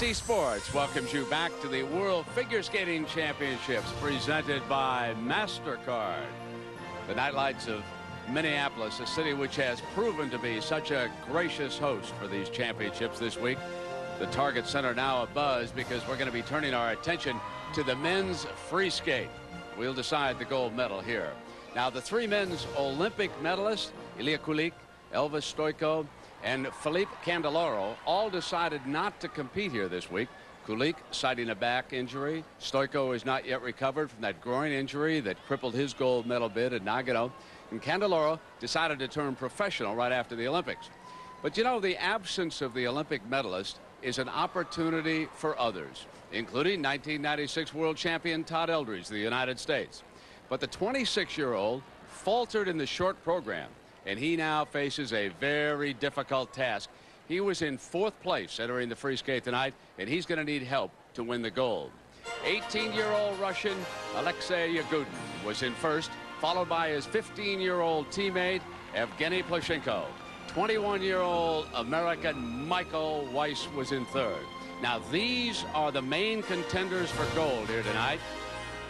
ABC Sports welcomes you back to the World Figure Skating Championships presented by MasterCard. The nightlights of Minneapolis, a city which has proven to be such a gracious host for these championships this week. The Target Center now abuzz because we're going to be turning our attention to the men's free skate. We'll decide the gold medal here. Now, the three men's Olympic medalists, Ilya Kulik, Elvis Stojko, and Philippe Candeloro all decided not to compete here this week. Kulik citing a back injury. Stojko is not yet recovered from that groin injury that crippled his gold medal bid at Nagano. And Candeloro decided to turn professional right after the Olympics. But you know, the absence of the Olympic medalist is an opportunity for others, including 1996 world champion Todd Eldredge, of the United States. But the 26-year-old faltered in the short program and he now faces a very difficult task. He was in fourth place entering the free skate tonight, and he's going to need help to win the gold. 18-year-old Russian Alexei Yagudin was in first, followed by his 15-year-old teammate Evgeny Plushenko. 21-year-old American Michael Weiss was in third. Now, these are the main contenders for gold here tonight.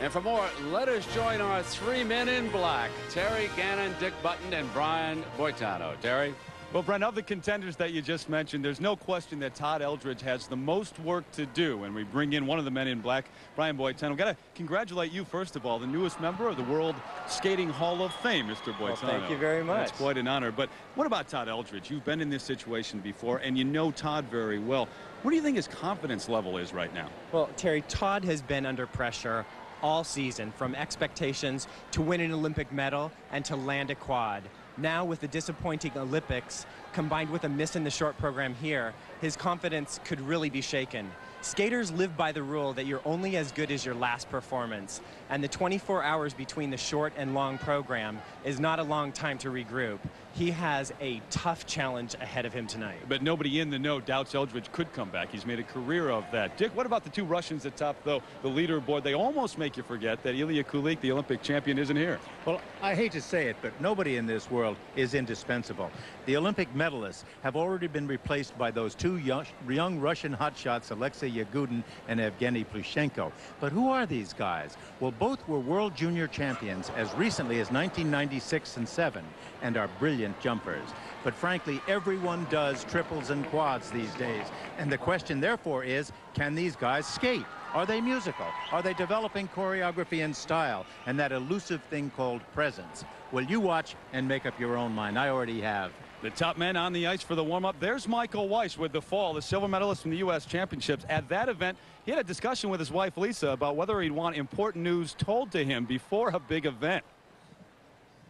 And for more, let us join our three men in black, Terry Gannon, Dick Button, and Brian Boitano. Terry? Well, Brent, of the contenders that you just mentioned, there's no question that Todd Eldredge has the most work to do. And we bring in one of the men in black, Brian Boitano. Got to congratulate you, first of all, the newest member of the World Skating Hall of Fame, Mr. Boitano. Well, thank you very much. That's quite an honor. But what about Todd Eldredge? You've been in this situation before, and you know Todd very well. What do you think his confidence level is right now? Well, Terry, Todd has been under pressure all season, from expectations to win an Olympic medal and to land a quad. Now with the disappointing Olympics, combined with a miss in the short program here, his confidence could really be shaken. Skaters live by the rule that you're only as good as your last performance, and the 24 hours between the short and long program is not a long time to regroup. He has a tough challenge ahead of him tonight. But nobody in the know doubts Eldredge could come back. He's made a career of that. Dick, what about the two Russians at top, though, the leaderboard? They almost make you forget that Ilya Kulik, the Olympic champion, isn't here. Well, I hate to say it, but nobody in this world is indispensable. The Olympic medalists have already been replaced by those two young, young Russian hotshots, Alexei Yagudin and Evgeny Plushenko. But who are these guys? Well, both were world junior champions as recently as 1996 and 7 and are brilliant jumpers. But frankly, everyone does triples and quads these days. And the question, therefore, is, can these guys skate? Are they musical? Are they developing choreography and style and that elusive thing called presence? Well, you watch and make up your own mind. I already have. The top men on the ice for the warm-up. There's Michael Weiss with the fall, the silver medalist from the U.S. Championships. At that event, he had a discussion with his wife, Lisa, about whether he'd want important news told to him before a big event.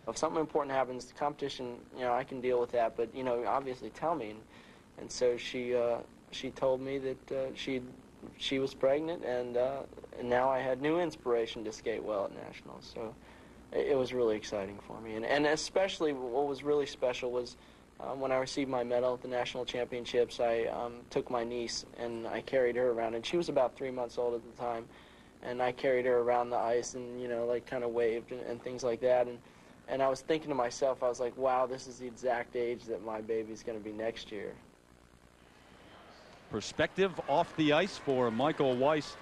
If something important happens, the competition, you know, I can deal with that, but, you know, obviously tell me. And, and so she, uh, she told me that uh, she she was pregnant, and, uh, and now I had new inspiration to skate well at Nationals. So it, it was really exciting for me. And, and especially what was really special was um, when I received my medal at the national championships, I um, took my niece and I carried her around, and she was about three months old at the time, and I carried her around the ice and you know like kind of waved and, and things like that, and and I was thinking to myself, I was like, wow, this is the exact age that my baby's going to be next year. Perspective off the ice for Michael Weiss.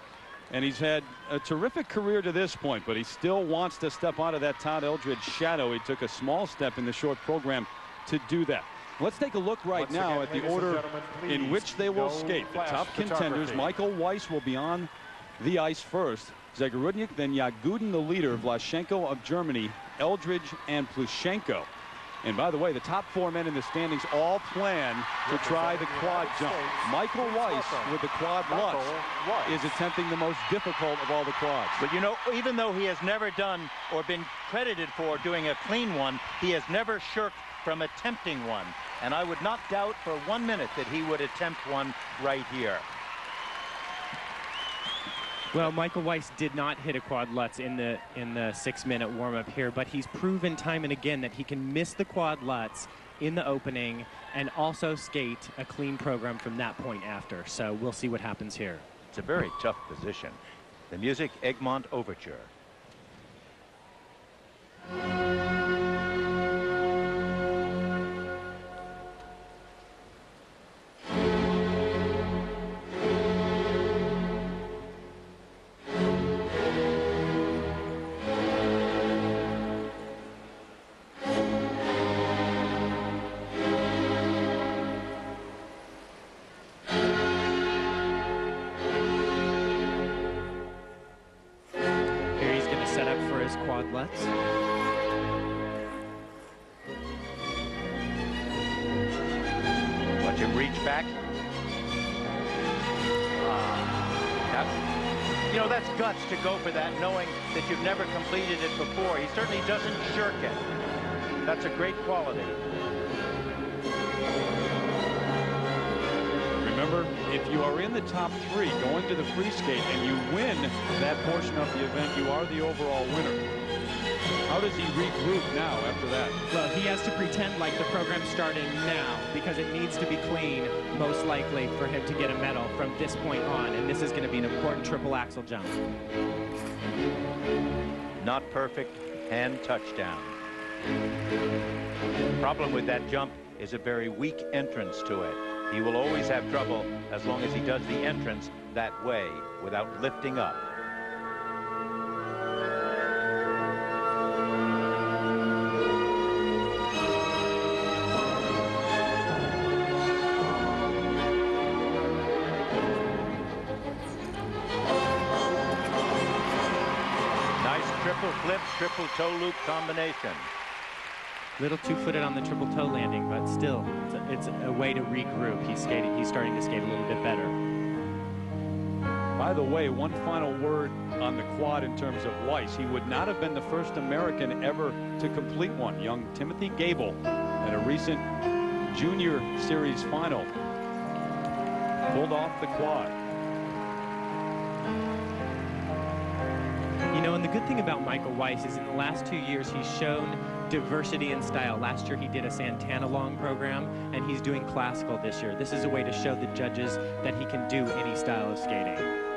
And he's had a terrific career to this point, but he still wants to step out of that Todd Eldredge shadow. He took a small step in the short program to do that. Let's take a look right Once now again, at the order in which they will skate. The top contenders, Michael Weiss will be on the ice first. Zagorodniuk, then Yagudin, the leader, Vlashenko of Germany, Eldredge, and Plushenko. And by the way, the top four men in the standings all plan to try the quad jump. Michael Weiss with the quad Lutz is attempting the most difficult of all the quads. But you know, even though he has never done or been credited for doing a clean one, he has never shirked from attempting one. And I would not doubt for one minute that he would attempt one right here. Well, Michael Weiss did not hit a quad Lutz in the in the six-minute warm-up here, but he's proven time and again that he can miss the quad Lutz in the opening and also skate a clean program from that point after. So we'll see what happens here. It's a very tough position. The music Egmont Overture. Completed it before. He certainly doesn't shirk it. That's a great quality. Remember, if you are in the top three going to the free skate and you win that portion of the event, you are the overall winner. How does he regroup now after that? Well, he has to pretend like the program's starting now because it needs to be clean, most likely, for him to get a medal from this point on. And this is going to be an important triple axel jump. Not perfect, hand touchdown. Problem with that jump is a very weak entrance to it. He will always have trouble as long as he does the entrance that way without lifting up. Triple toe loop combination. Little two-footed on the triple toe landing, but still, it's a, it's a way to regroup. He's skating. He's starting to skate a little bit better. By the way, one final word on the quad in terms of Weiss. He would not have been the first American ever to complete one. Young Timothy Goebel at a recent junior series final pulled off the quad. And the good thing about Michael Weiss is in the last two years, he's shown diversity in style. Last year, he did a Santana long program, and he's doing classical this year. This is a way to show the judges that he can do any style of skating.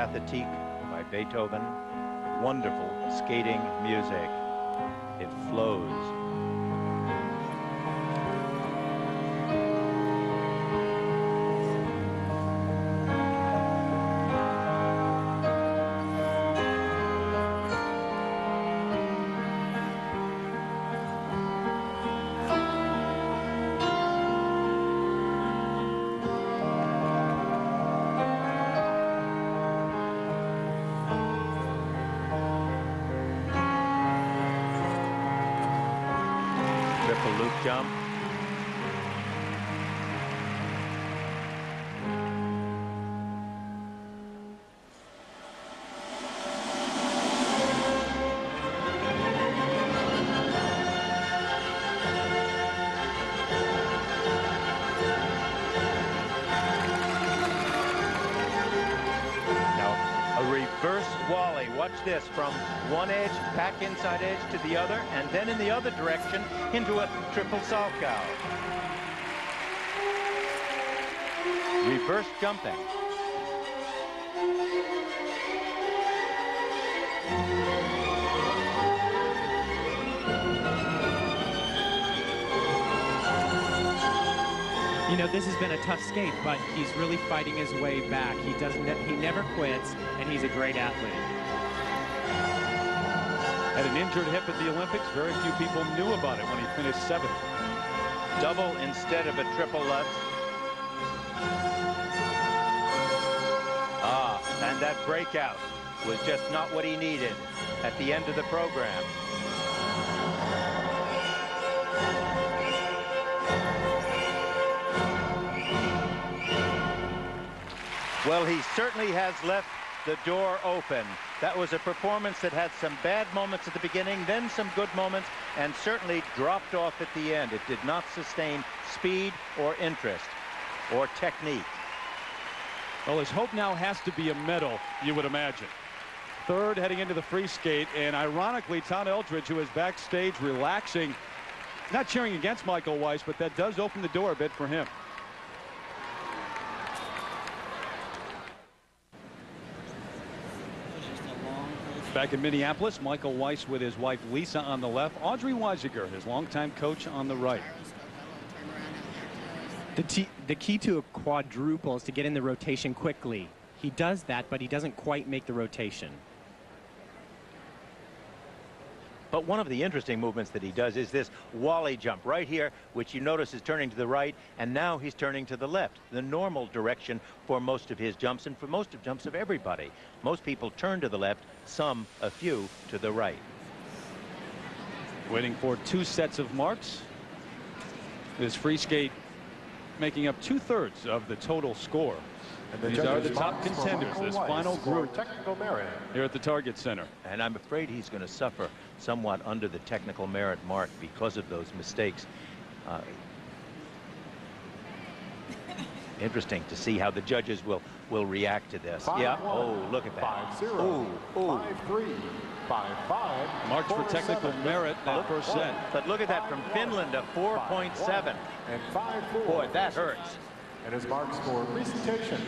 Pathétique by Beethoven. Wonderful skating music. It flows. Watch this from one edge, back inside edge to the other, and then in the other direction into a triple Salchow. Reverse jumping. You know, this has been a tough skate, but he's really fighting his way back. He doesn't. He never quits, and he's a great athlete. Had an injured hip at the Olympics. Very few people knew about it when he finished seventh. Double instead of a triple Lutz. Ah, and that breakout was just not what he needed at the end of the program. Well, he certainly has left the door open. That was a performance that had some bad moments at the beginning, then some good moments, and certainly dropped off at the end. It did not sustain speed or interest or technique. Well, his hope now has to be a medal, you would imagine. Third heading into the free skate, and ironically, Tom Eldredge, who is backstage relaxing, not cheering against Michael Weiss, but that does open the door a bit for him. Back in Minneapolis, Michael Weiss with his wife Lisa on the left, Audrey Weisiger, his longtime coach on the right. The, the key to a quadruple is to get in the rotation quickly. He does that, but he doesn't quite make the rotation. But one of the interesting movements that he does is this Wally jump right here, which you notice is turning to the right, and now he's turning to the left, the normal direction for most of his jumps and for most of jumps of everybody. Most people turn to the left, some, a few, to the right. Waiting for two sets of marks. This free skate making up two-thirds of the total score. And the These are the top contenders, Michael this final group Technical merit. here at the Target Center. And I'm afraid he's going to suffer somewhat under the technical merit mark because of those mistakes. Uh, interesting to see how the judges will will react to this. Five, yeah. one, Oh, look at that. Five zero. Ooh, ooh. Five three. Five five. Marks for technical seven, merit that five, first one, set. But look at that from five, Finland, a 4.7. And five four. Boy, that hurts. And his marks for presentation.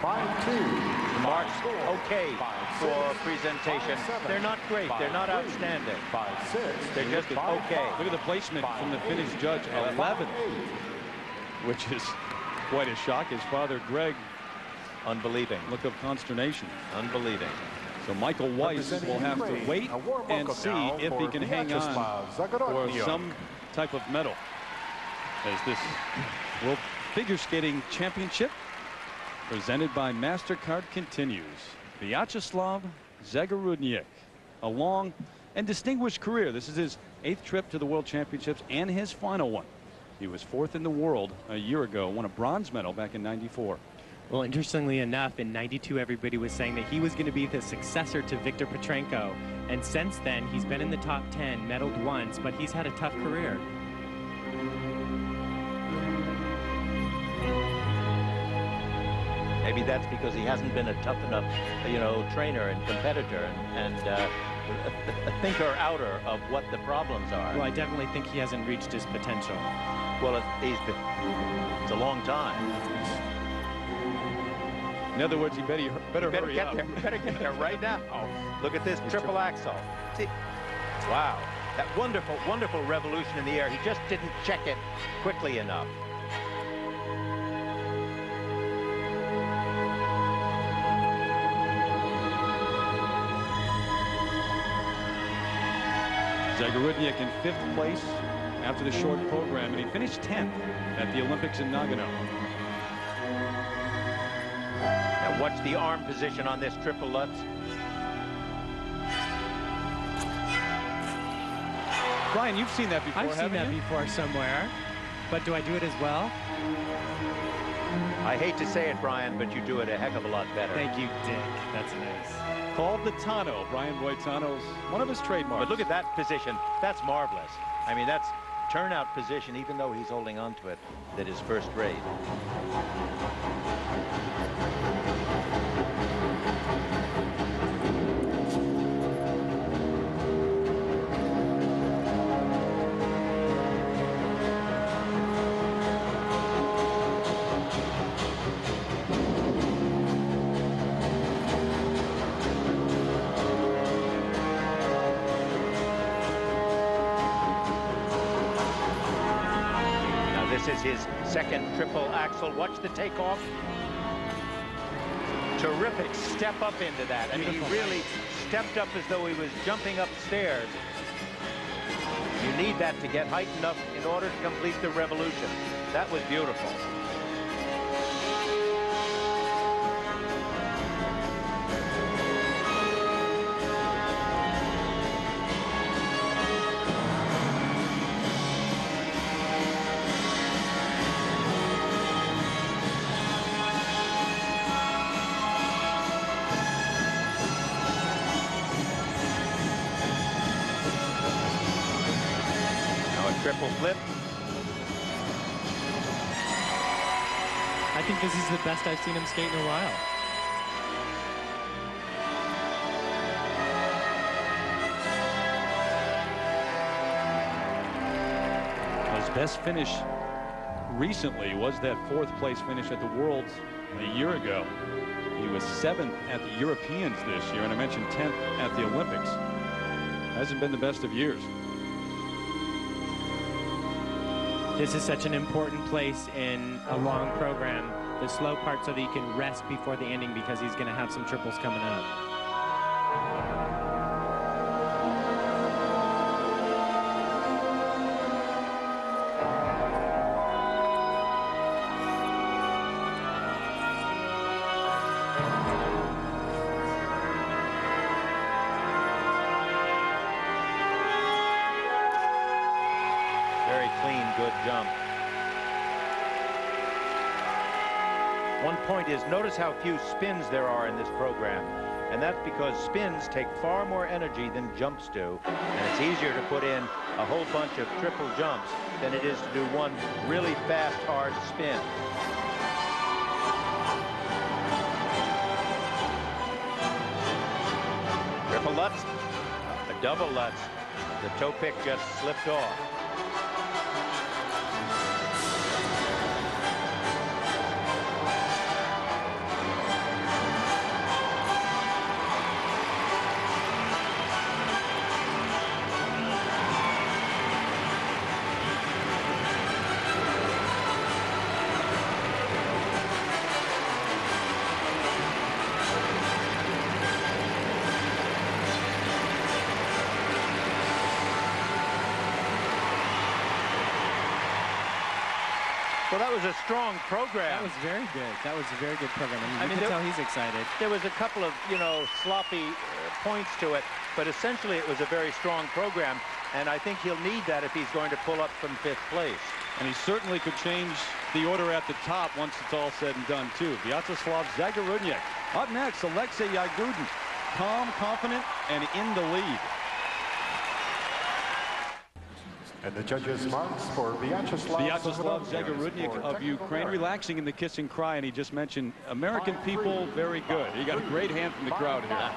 Five two. Marks okay five, for presentation. five, seven, They're not great. They're not three, outstanding. Five six. They're just five, okay. five, Look at the placement five, from the Finnish eight, judge, and 11, eight. which is quite a shock. His father, Greg, Unbelieving. look of consternation. Unbelieving. So Michael Weiss will have to wait and see if he can hang on for some type of medal as this World Figure Skating Championship presented by MasterCard continues. Vyacheslav Zagorodniuk, a long and distinguished career. This is his eighth trip to the World Championships and his final one. He was fourth in the world a year ago, won a bronze medal back in 94. Well, interestingly enough, in 92, everybody was saying that he was going to be the successor to Viktor Petrenko. And since then, he's been in the top 10, medaled once, but he's had a tough career. Maybe that's because he hasn't been a tough enough, you know, trainer and competitor and, and uh, a thinker outer of what the problems are. Well, I definitely think he hasn't reached his potential. Well, it, he's been, it's a long time. In other words, he better, better, Better hurry get up. there. Better get there right now. Look at this triple axel. See, wow, that wonderful, wonderful revolution in the air. He just didn't check it quickly enough. Zagorodniuk in fifth place after the short program, and he finished 10th at the Olympics in Nagano. Now watch the arm position on this triple Lutz. Brian, you've seen that before, I've seen haven't that you? before somewhere, but do I do it as well? I hate to say it, Brian, but you do it a heck of a lot better. Thank you, Dick. That's nice. Called the Tano. Brian Boitano's one of his trademarks. But look at that position. That's marvelous. I mean, that's turnout position, even though he's holding on to it, that is first rate. Second triple axel. Watch the takeoff. Terrific step up into that. I mean, he really stepped up as though he was jumping upstairs. You need that to get height enough in order to complete the revolution. That was beautiful. Triple flip. I think this is the best I've seen him skate in a while. His best finish recently was that fourth place finish at the Worlds a year ago. He was seventh at the Europeans this year, and I mentioned 10th at the Olympics. Hasn't been the best of years. This is such an important place in a long program the slow part so that he can rest before the ending because he's going to have some triples coming up. Notice how few spins there are in this program. And that's because spins take far more energy than jumps do. And it's easier to put in a whole bunch of triple jumps than it is to do one really fast, hard spin. Triple Lutz, a double Lutz. The toe pick just slipped off. Was a strong program. That was very good. That was a very good program. I mean, I you mean, can there- tell he's excited. There was a couple of, you know, sloppy uh, points to it, but essentially it was a very strong program, and I think he'll need that if he's going to pull up from fifth place. And he certainly could change the order at the top once it's all said and done, too. Vyacheslav Zagorodniuk. Up next, Alexei Yagudin. Calm, confident, and in the lead. And the judges' marks for Vyacheslav Vyacheslav Zagorodniuk Zagorodniuk of Ukraine, relaxing in the kiss and cry, and he just mentioned American people, very good. He got a great hand from the crowd here.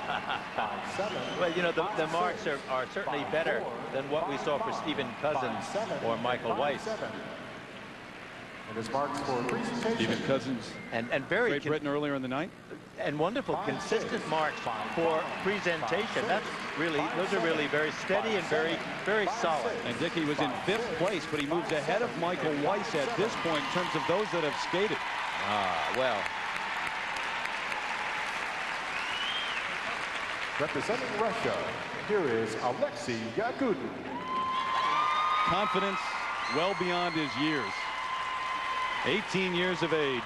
Five, seven, Well, you know, the, the marks are, are certainly five, better four, than what we saw for five, Steven five, Cousins seven, or Michael five, Weiss. seven. And his marks for presentation. Steven Cousins, And, and very Great con- Britain earlier in the night. And wonderful, consistent six, marks for presentation. That's really, those are really very steady and very, very solid. And Dickey was in fifth place, but he moves ahead of Michael Weiss at this point in terms of those that have skated. Ah, well, Representing Russia, here is Alexei Yagudin. Confidence well beyond his years. 18 years of age.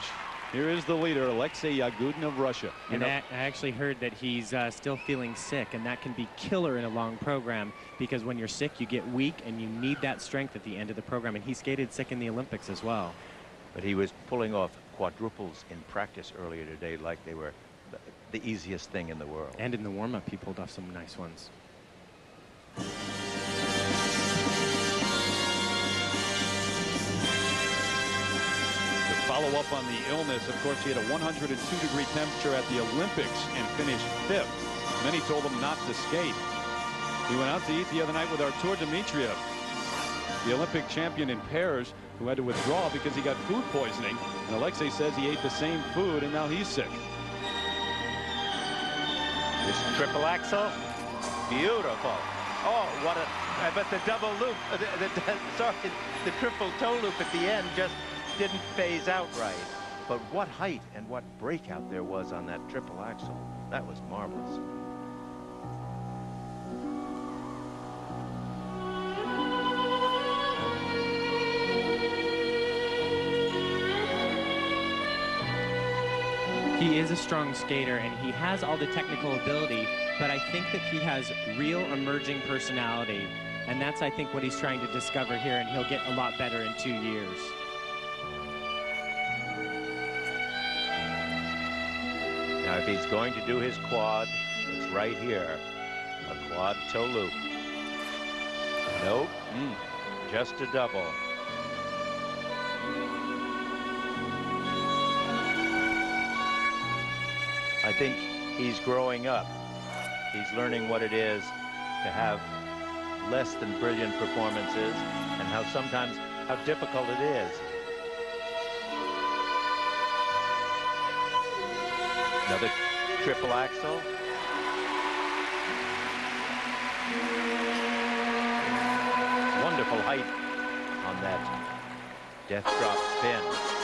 Here is the leader, Alexei Yagudin of Russia. And I, I actually heard that he's uh, still feeling sick, and that can be killer in a long program because when you're sick, you get weak, and you need that strength at the end of the program. And he skated sick in the Olympics as well. but he was pulling off quadruples in practice earlier today like they were the, the easiest thing in the world. And in the warm-up, he pulled off some nice ones. Follow up on the illness, of course, he had a 102 degree temperature at the Olympics and finished fifth. Many told him not to skate. He went out to eat the other night with Artur Dmitriev, the Olympic champion in pairs, who had to withdraw because he got food poisoning. And Alexei says he ate the same food and now he's sick. This triple axel, beautiful. Oh, what a! But the double loop, uh, the, the, sorry, the triple toe loop at the end just didn't phase out right. But what height and what breakout there was on that triple axel. That was marvelous. He is a strong skater and he has all the technical ability, but I think that he has real emerging personality. And that's, I think, what he's trying to discover here, and he'll get a lot better in two years. If he's going to do his quad, it's right here. A quad toe loop. Nope, Mm. just a double. I think he's growing up. He's learning what it is to have less than brilliant performances and how sometimes how difficult it is. Another triple axel. Wonderful height on that death drop spin.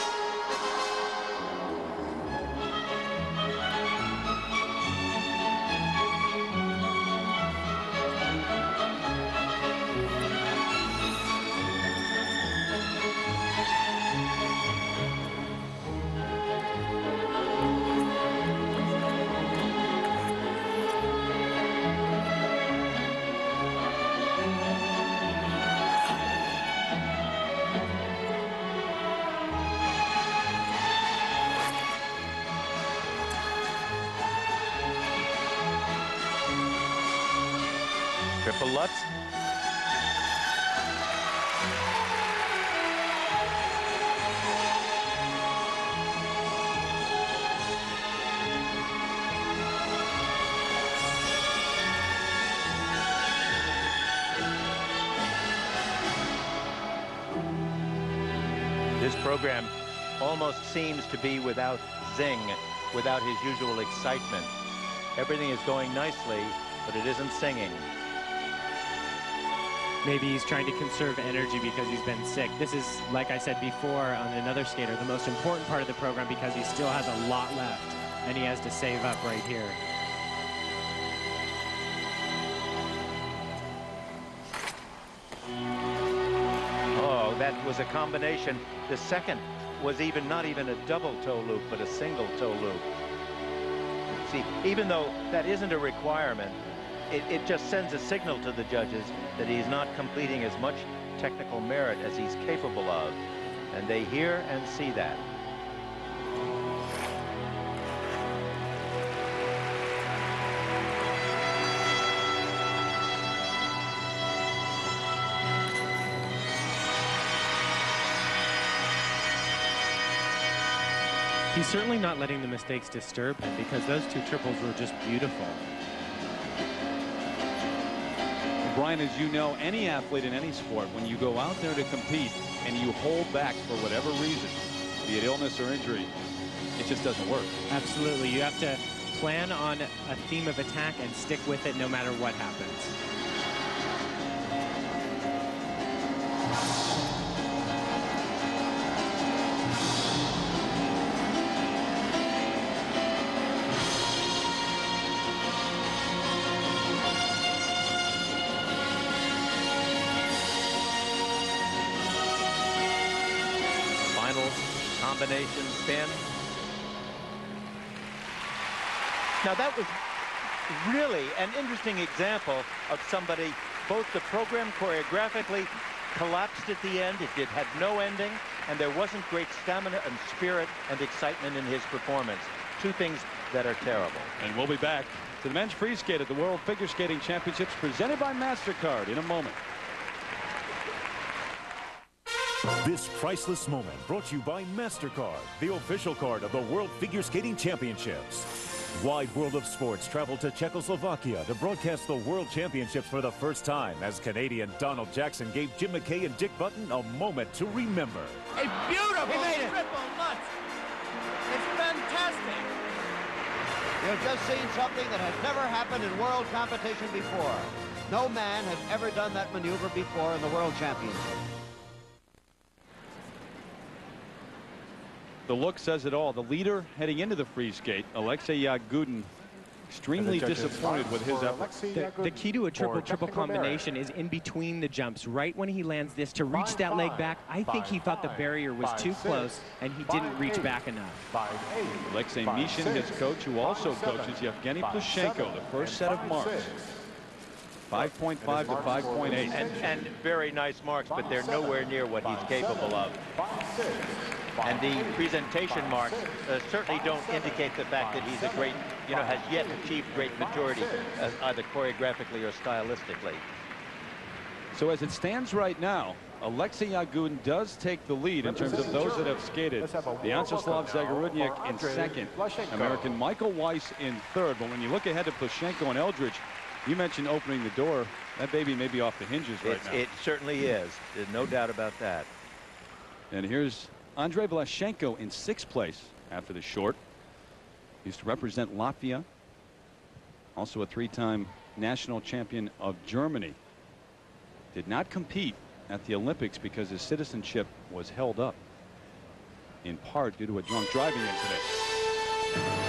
Lutz. This program almost seems to be without zing, without his usual excitement. Everything is going nicely, but it isn't singing. Maybe he's trying to conserve energy because he's been sick. This is, like I said before on another skater, the most important part of the program because he still has a lot left and he has to save up right here. Oh, that was a combination. The second was even not even a double toe loop, but a single toe loop. See, even though that isn't a requirement, it, it just sends a signal to the judges that he's not completing as much technical merit as he's capable of. And they hear and see that. He's certainly not letting the mistakes disturb him because those two triples were just beautiful. Brian, as you know, any athlete in any sport, when you go out there to compete and you hold back for whatever reason, be it illness or injury, it just doesn't work. Absolutely. You have to plan on a theme of attack and stick with it no matter what happens. Combination spin. Now that was really an interesting example of somebody, both the program choreographically collapsed at the end, it did had no ending, and there wasn't great stamina and spirit and excitement in his performance. Two things that are terrible. And we'll be back to the men's free skate at the World Figure Skating Championships presented by MasterCard in a moment. This priceless moment brought to you by MasterCard, the official card of the World Figure Skating Championships. Wide World of Sports traveled to Czechoslovakia to broadcast the World Championships for the first time as Canadian Donald Jackson gave Jim McKay and Dick Button a moment to remember. A beautiful triple Lutz. It's fantastic. You've just seen something that has never happened in world competition before. No man has ever done that maneuver before in the World Championship. The look says it all. The leader heading into the free skate, Alexei Yagudin, extremely disappointed with his effort. The, the key to a triple-triple combination is in between the jumps, right when he lands this, to reach that leg back. I think he thought the barrier was too close, and he didn't reach back enough. Alexei Mishin, his coach, who also coaches Yevgeny Plushenko, the first set of marks. 5.5 to 5.8. And, and very nice marks, but they're nowhere near what he's capable of. And the presentation marks uh, certainly don't indicate the fact that he's a great, you know, has yet achieved great maturity, uh, either choreographically or stylistically. So as it stands right now, Alexei Yagudin does take the lead in terms of those that have skated. The Vyacheslav Zagorodniuk in second. American Michael Weiss in third. But when you look ahead to Plushenko and Eldredge, you mentioned opening the door. That baby may be off the hinges right It's, now. it certainly is. There's no doubt about that. And here's Andrei Vlashenko in sixth place after the short. He Used to represent Latvia. Also a three-time national champion of Germany. Did not compete at the Olympics because his citizenship was held up in part due to a drunk driving incident.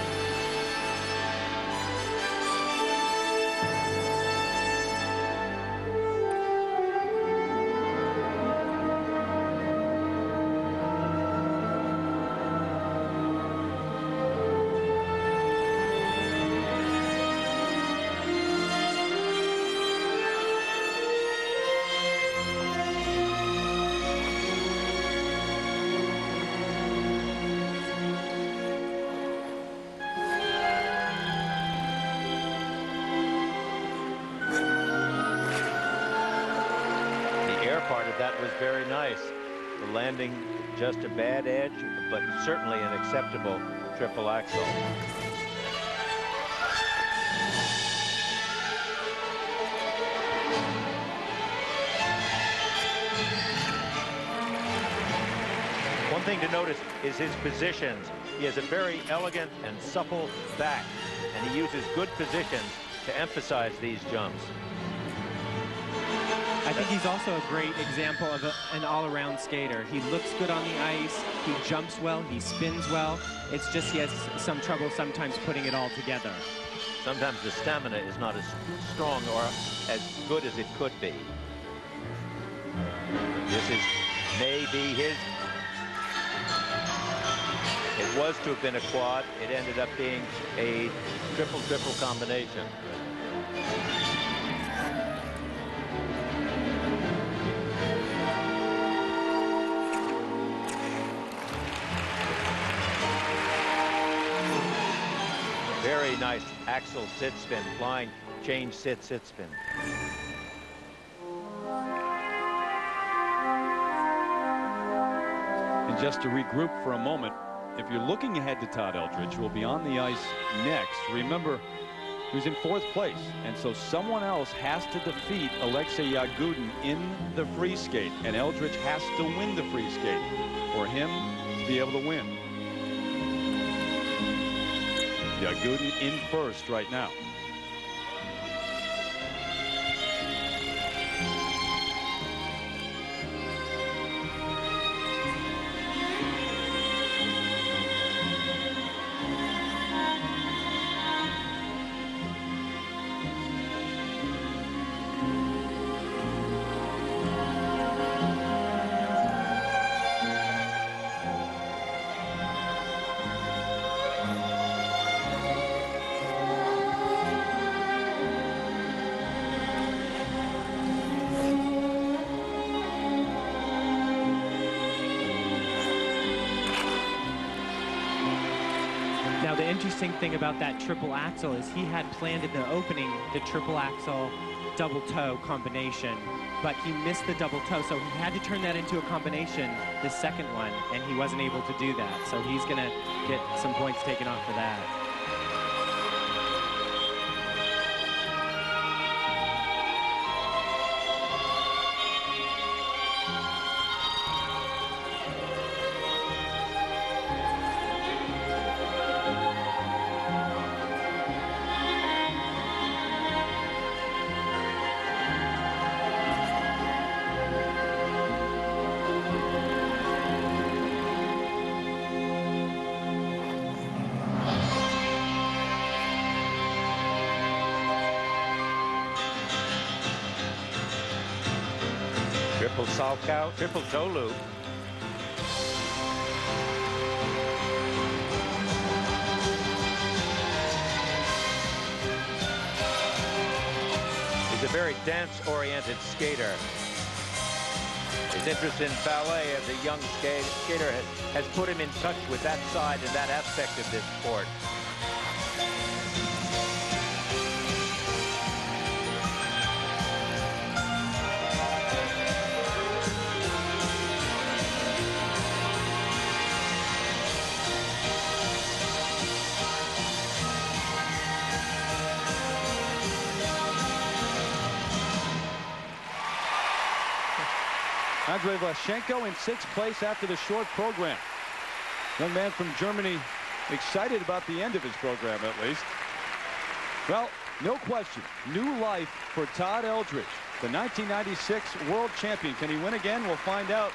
Acceptable triple axel. One thing to notice is his positions. He has a very elegant and supple back, and he uses good positions to emphasize these jumps. I think he's also a great example of a, an all-around skater. He looks good on the ice, he jumps well, he spins well. It's just he has some trouble sometimes putting it all together. Sometimes the stamina is not as strong or as good as it could be. This is maybe his it was to have been a quad. It ended up being a triple-triple combination. Nice axel sit spin, flying change sit sit spin. And just to regroup for a moment, if you're looking ahead to Todd Eldredge, who will be on the ice next, remember, he was in fourth place. And so someone else has to defeat Alexei Yagudin in the free skate. And Eldredge has to win the free skate for him to be able to win. Yagudin in first right now. Interesting thing about that triple axel is he had planned in the opening the triple axel double toe combination, but he missed the double toe, so he had to turn that into a combination, the second one, and he wasn't able to do that. So he's going to get some points taken off for that. Triple toe loop. He's a very dance-oriented skater. His interest in ballet as a young skater has, put him in touch with that side and that aspect of this sport. Andrei Vlashenko in sixth place after the short program. Young man from Germany excited about the end of his program at least. Well, no question. New life for Todd Eldredge, the 1996 world champion. Can he win again? We'll find out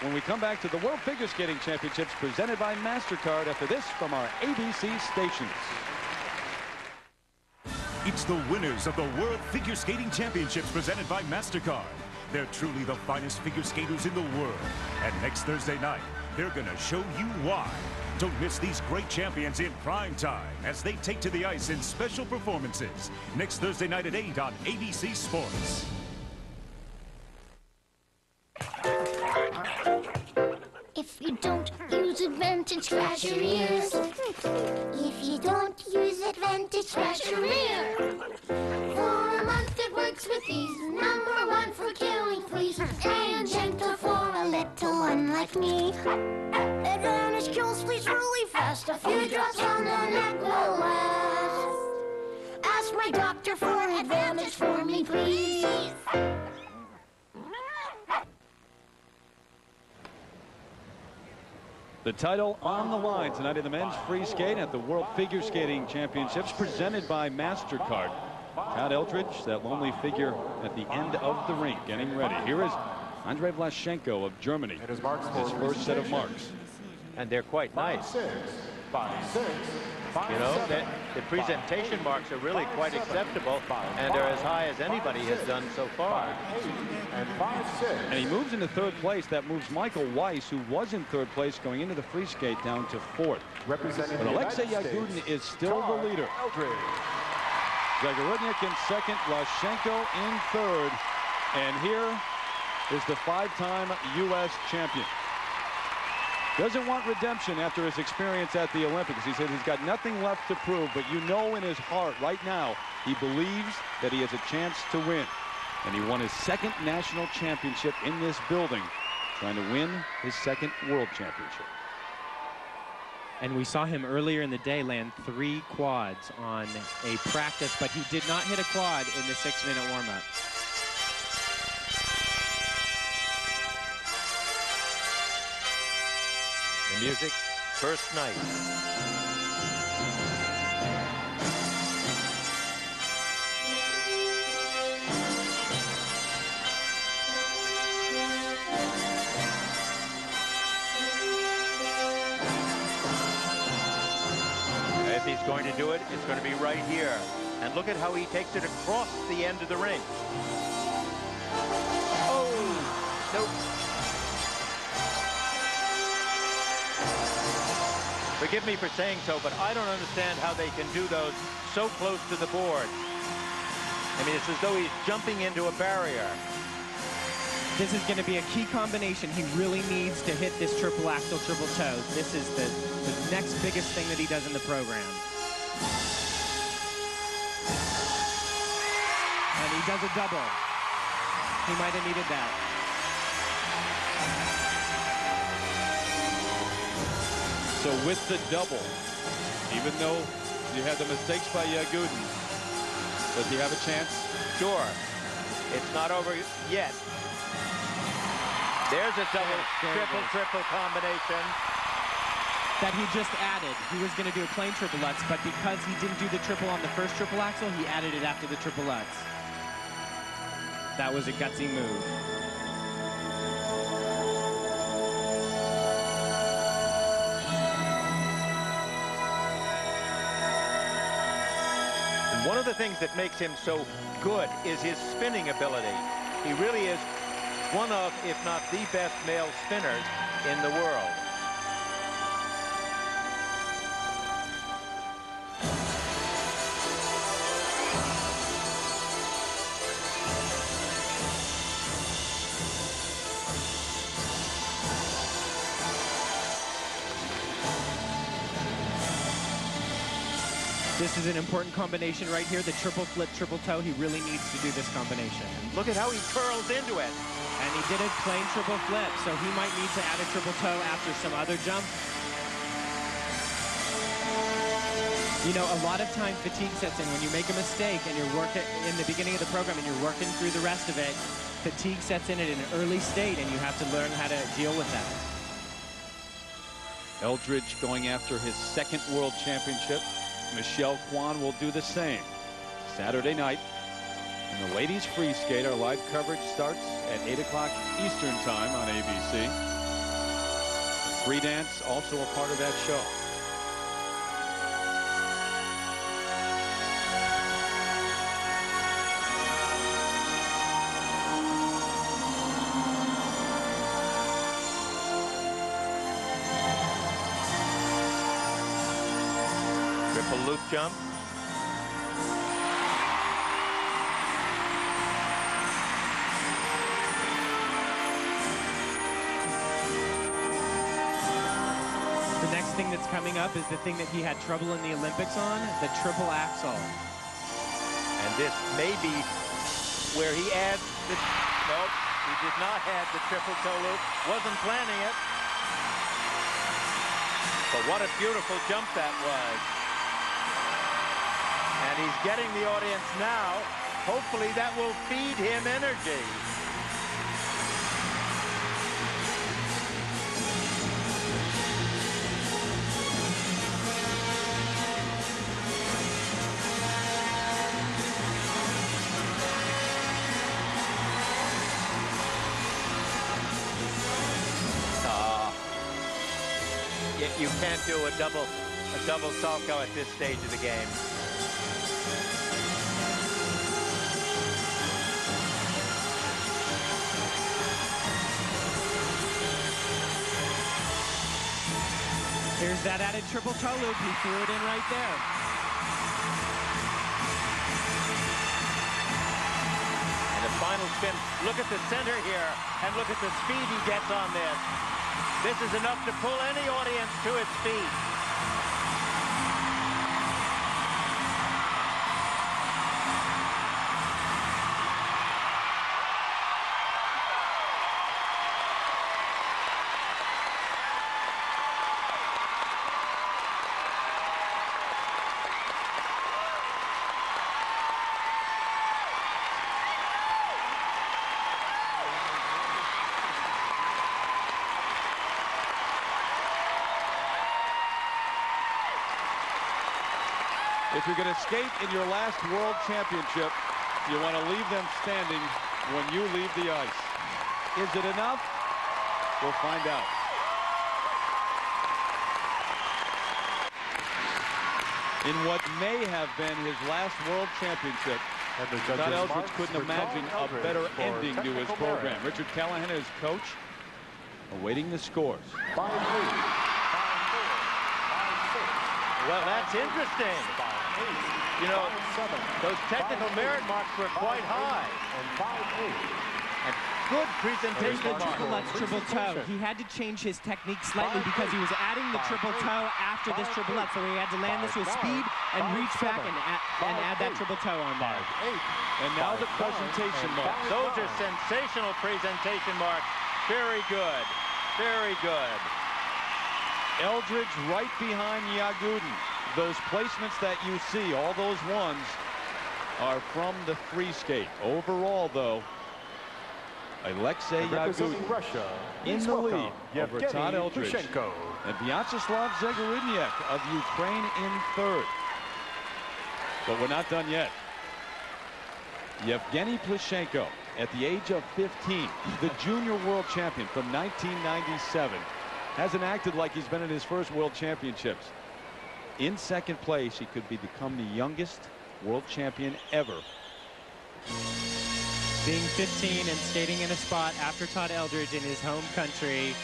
when we come back to the World Figure Skating Championships presented by MasterCard after this from our ABC stations. It's the winners of the World Figure Skating Championships presented by MasterCard. They're truly the finest figure skaters in the world. And next Thursday night, they're going to show you why. Don't miss these great champions in prime time as they take to the ice in special performances. Next Thursday night at 8 on ABC Sports. If you don't use advantage, scratch your ears. If you don't use advantage, scratch your ear. For a month it works with ease. Number one for killing fleas and gentle for a little one like me. Advantage kills fleas really fast. A few drops on the neck will last. Ask my doctor for advantage for me, please. The title on the line tonight in the men's free skate at the World Figure Skating Championships presented by MasterCard. Todd Eldredge, that lonely figure at the end of the rink, getting ready. Here is Andrei Vlaschenko of Germany. His first set of marks. And they're quite nice. You know, the, the presentation marks are really quite acceptable, and they're as high as anybody has done so far. And he moves into third place. That moves Michael Weiss, who was in third place going into the free skate, down to fourth. Representing But Alexei Yagudin is still the leader. Zagorodniuk in second, Lashenko in third. And here is the five-time U.S. champion. Doesn't want redemption after his experience at the Olympics. He said he's got nothing left to prove, but you know in his heart right now he believes that he has a chance to win. And he won his second national championship in this building, trying to win his second world championship. And we saw him earlier in the day land three quads on a practice, but he did not hit a quad in the six-minute warm-up. Music, first night. If he's going to do it, it's going to be right here. And look at how he takes it across the end of the ring. Oh, nope. Forgive me for saying so, but I don't understand how they can do those so close to the board. I mean, it's as though he's jumping into a barrier. This is going to be a key combination. He really needs to hit this triple axel, triple toe. This is the, the next biggest thing that he does in the program. And he does a double. He might have needed that. So with the double, even though you had the mistakes by Yagudin, does he have a chance? Sure. It's not over yet. There's a double, triple, triple combination. That he just added. He was going to do a plain triple Lutz, but because he didn't do the triple on the first triple axel, he added it after the triple Lutz. That was a gutsy move. One of the things that makes him so good is his spinning ability. He really is one of, if not the best male spinners in the world. This is an important combination right here. The triple flip, triple toe. He really needs to do this combination. Look at how he curls into it. And he did a plain triple flip, so he might need to add a triple toe after some other jump. You know, a lot of time fatigue sets in when you make a mistake and you're working in the beginning of the program and you're working through the rest of it. Fatigue sets in at an early state and you have to learn how to deal with that. Eldredge going after his second world championship. Michelle Kwan will do the same. Saturday night. And the ladies free skate, our live coverage starts at 8 o'clock Eastern time on ABC. Free dance also a part of that show. Jump. The next thing that's coming up is the thing that he had trouble in the Olympics on, the triple axel. And this may be where he adds the... Nope, He did not have the triple toe loop. Wasn't planning it. But what a beautiful jump that was. And he's getting the audience now. Hopefully that will feed him energy. Ah. You, can't do a double a double salto at this stage of the game. That added triple toe loop. He threw it in right there. Final spin. Look at the center here, and look at the speed he gets on this. This is enough to pull any audience to its feet. If you're going to skate in your last world championship, you want to leave them standing when you leave the ice. Is it enough? We'll find out. In what may have been his last world championship, And the Eldredge couldn't imagine a better ending to his program. merit. Richard Callaghan, his coach, awaiting the scores. Five three, five four, five six, Well, that's interesting. Five eight, You know, five those technical five merit marks were quite five high. And five eight. And good presentation There's the Lutz triple toe. He had to change his technique slightly because he was adding the triple toe after this triple Lutz, so he had to land this with speed and reach back and add, and add that triple toe on there. Five eight. And now the Five nine, presentation and marks. five Those are sensational presentation marks. Very good. Very good. Eldredge right behind Yagudin. Those placements that you see, all those ones, are from the free skate. Overall, though, Alexei Representing Russia, in the welcome lead over Todd Eldredge and Vyacheslav Zagorodniuk of Ukraine in third. But we're not done yet. Yevgeny Plushenko, at the age of 15, the junior world champion from 1997, hasn't acted like he's been in his first world championships. In second place, he could be become the youngest world champion ever. Being 15 and skating in a spot after Todd Eldredge in his home country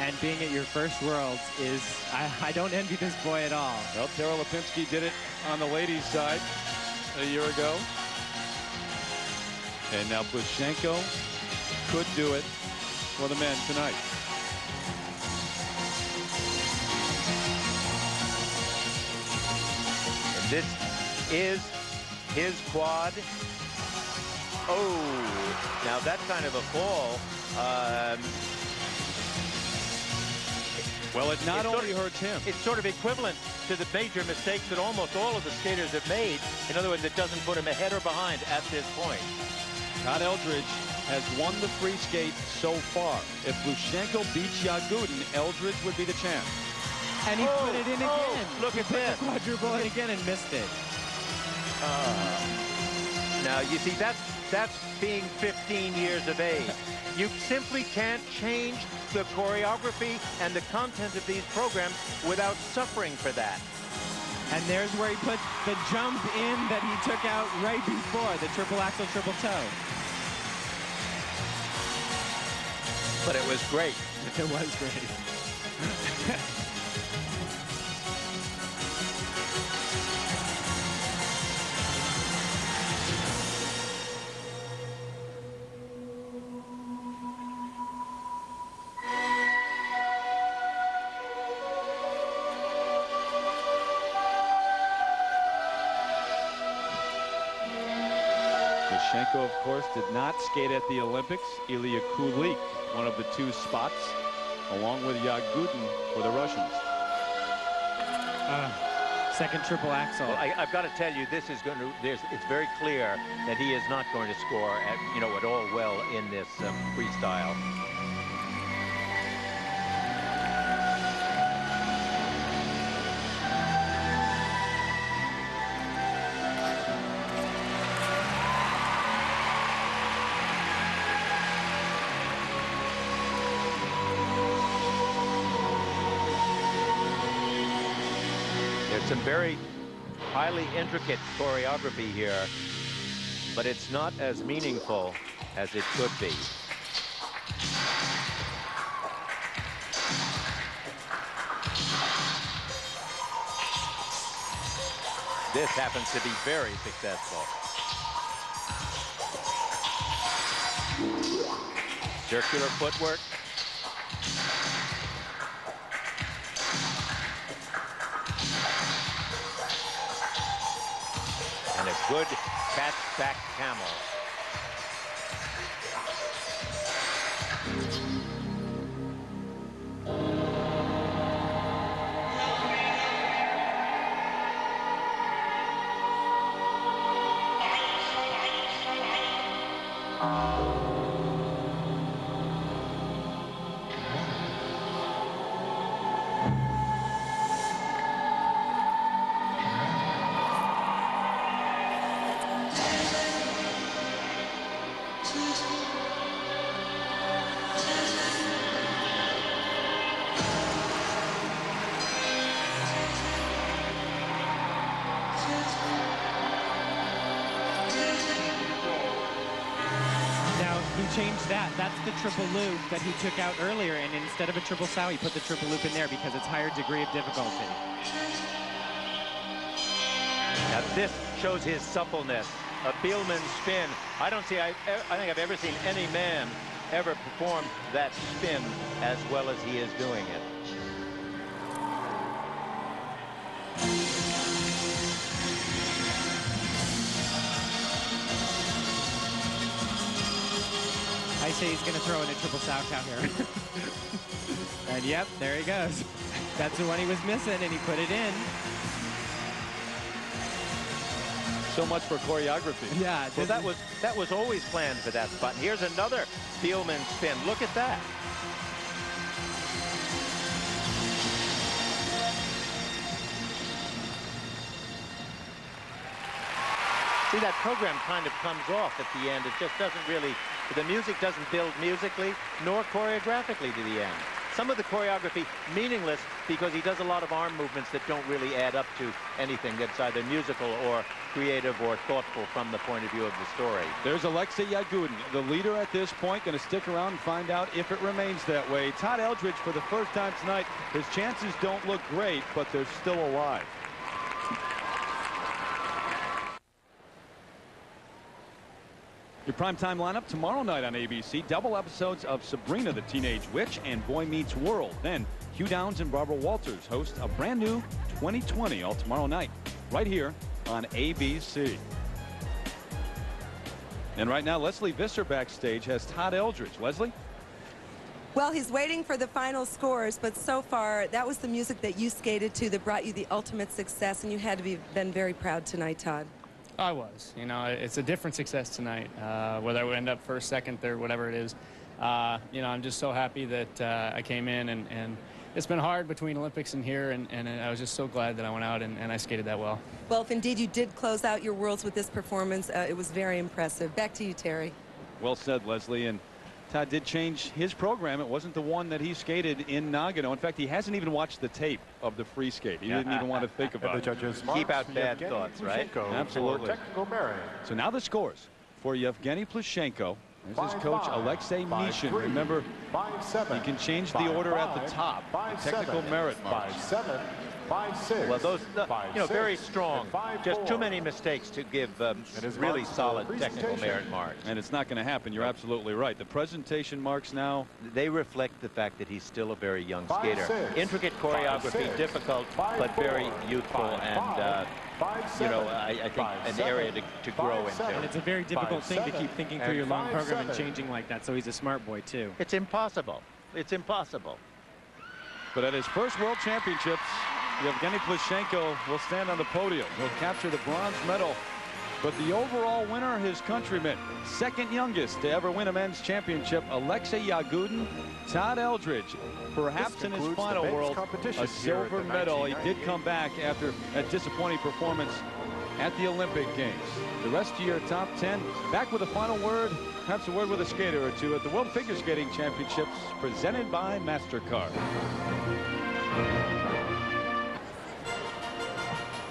and being at your first Worlds is, I, I don't envy this boy at all. Well, Tara Lipinski did it on the ladies' side a year ago. And now Plushenko could do it for the men tonight. This is his quad. Oh, now that kind of a fall. Um, Well, it not sort only of- hurts him. it's sort of equivalent to the major mistakes that almost all of the skaters have made. In other words, it doesn't put him ahead or behind at this point. Todd Eldredge has won the free skate so far. If Plushenko beats Yagudin, Eldredge would be the champ. And he Oh, put it in oh, again. Oh, look he at the quadruple in again and missed it. Uh, now, you see, that's, that's being 15 years of age. You simply can't change the choreography and the content of these programs without suffering for that. And there's where he put the jump in that he took out right before, the triple axel, triple toe. But it was great. It was great. Plushenko, of course, did not skate at the Olympics. Ilya Kulik, one of the two spots, along with Yagudin for the Russians. Uh, second triple axel. Well, I, have got to tell you, this is going to. It's very clear that he is not going to score, at, you know, at all well in this um, freestyle. Highly intricate choreography here, but it's not as meaningful as it could be. This happens to be very successful. Circular footwork. Good catch back camel. Triple loop that he took out earlier, and instead of a triple sow, he put the triple loop in there because it's higher degree of difficulty. Now this shows his suppleness. A Biellmann spin. I don't see, I, I think I've ever seen any man ever perform that spin as well as he is doing it. He's going to throw in a triple sow count here. and yep, there he goes. That's the one he was missing, and he put it in. So much for choreography. Yeah. Well, that was that was always planned for that spot. And here's another Biellmann spin. Look at that. See, that program kind of comes off at the end. It just doesn't really, the music doesn't build musically nor choreographically to the end. Some of the choreography meaningless because he does a lot of arm movements that don't really add up to anything that's either musical or creative or thoughtful from the point of view of the story. There's Alexei Yagudin, the leader at this point, going to stick around and find out if it remains that way. Todd Eldredge, for the first time tonight, his chances don't look great, but they're still alive. Your primetime lineup tomorrow night on ABC. Double episodes of Sabrina the Teenage Witch and Boy Meets World. Then Hugh Downs and Barbara Walters host a brand new 2020 all tomorrow night right here on ABC. And right now, Lesley Visser backstage has Todd Eldredge. Leslie? Well, he's waiting for the final scores, but so far, that was the music that you skated to that brought you the ultimate success, and you had to be been very proud tonight, Todd. I was. You know, it's a different success tonight. Uh, whether I would end up first, second, third, whatever it is. Uh, you know, I'm just so happy that uh, I came in, and, and, it's been hard between Olympics and here, and, and I was just so glad that I went out and, and, I skated that well. Well, if indeed you did close out your Worlds with this performance, uh, it was very impressive. Back to you, Terry. Well said, Leslie. And Todd did change his program. It wasn't the one that he skated in Nagano. In fact, he hasn't even watched the tape of the free skate. He didn't even want to think about the it. Judges Keep out bad thoughts, right? Absolutely. Technical merit. So now the scores for Yevgeny Plushenko. There's is coach, five, Alexei five, Mishin. three, Remember, five, seven, he can change five, the order five, at the top. five, the technical seven, merit mark. Five, seven, Five six. Well, those, uh, Five, you know, very strong. five, Just too many mistakes to give um, really solid technical merit marks. And it's not going to happen. You're absolutely right. The presentation marks now. They reflect the fact that he's still a very young Five, skater. six. Intricate Five, choreography, six. difficult, Five, but very youthful Five, and, uh, Five, you know. I, I think Five, an seven. area to, to grow Five, seven. And it's a very difficult Five, thing to keep thinking through And your long five, program and changing like that. So he's a smart boy, too. It's impossible. It's impossible. But at his first World Championships, Yevgeny Plushenko will stand on the podium. He'll capture the bronze medal. But the overall winner, his countryman, second youngest to ever win a men's championship, Alexei Yagudin, Todd Eldredge, perhaps in his final world, competition a silver medal. He did come back after a disappointing performance at the Olympic Games. The rest of your top 10, back with a final word, perhaps a word with a skater or two at the World Figure Skating Championships presented by MasterCard.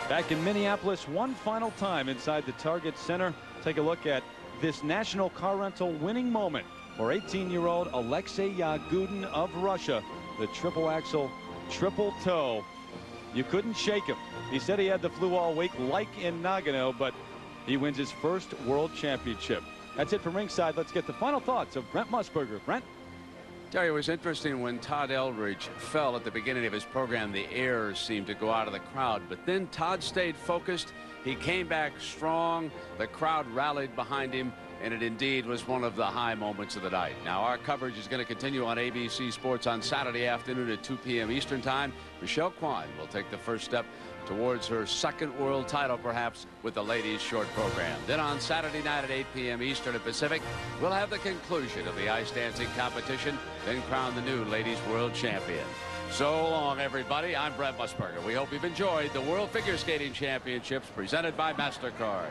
Back in Minneapolis one final time inside the Target Center. Take a look at this national car rental winning moment for 18-year-old Alexei Yagudin of Russia. The triple axel, triple toe. You couldn't shake him. He said he had the flu all week like in Nagano, but he wins his first world championship. That's it from ringside. Let's get the final thoughts of Brent Musburger. Brent? Terry, it was interesting when Todd Eldredge fell at the beginning of his program. The air seemed to go out of the crowd, but then Todd stayed focused. He came back strong. The crowd rallied behind him, and it indeed was one of the high moments of the night. Now, our coverage is going to continue on ABC Sports on Saturday afternoon at 2 p.m. Eastern Time. Michelle Kwan will take the first step towards her second world title, perhaps, with the ladies' short program. Then on Saturday night at 8 p.m. Eastern and Pacific, we'll have the conclusion of the ice dancing competition, then crown the new ladies' world champion. So long, everybody. I'm Brent Musburger. We hope you've enjoyed the World Figure Skating Championships presented by MasterCard.